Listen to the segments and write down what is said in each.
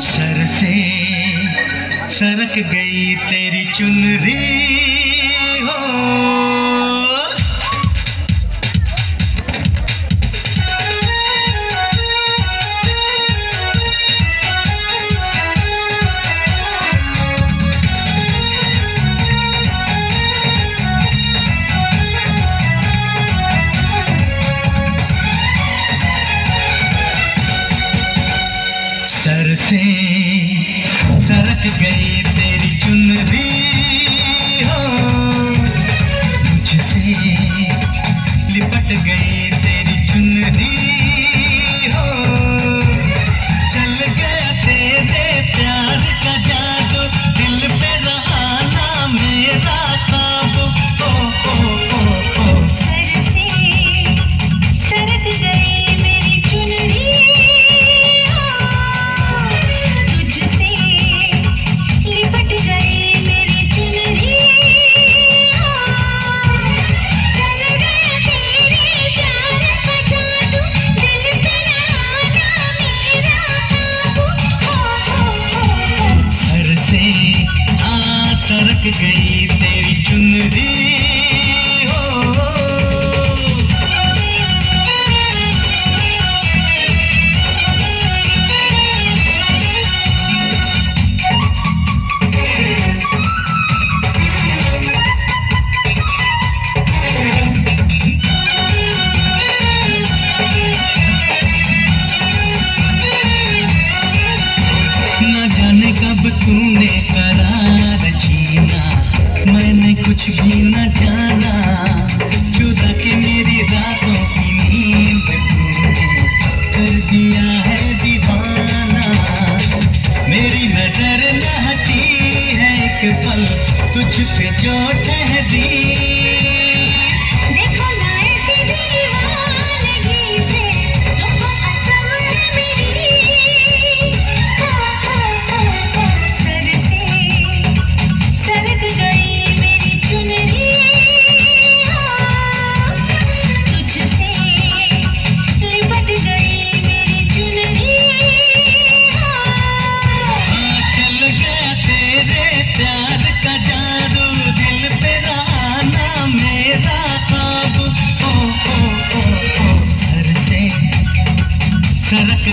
Sir से सरक गई तेरी चुनरी। से सरक गई like.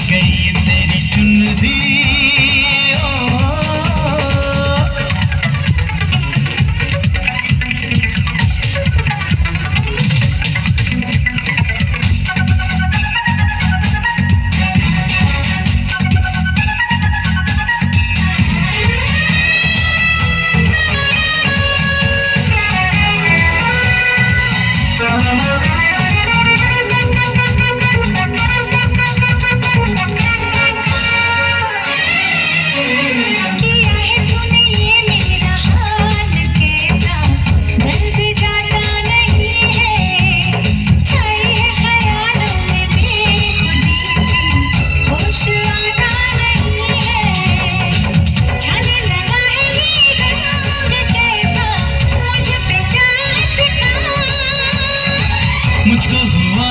game.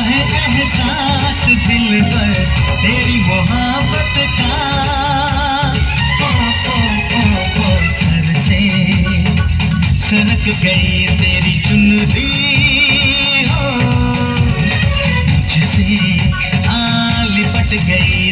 है एहसास दिल पर तेरी मोहब्बत का सर से सरक गई तेरी चुनरी हो मुझसे आ लिपट गई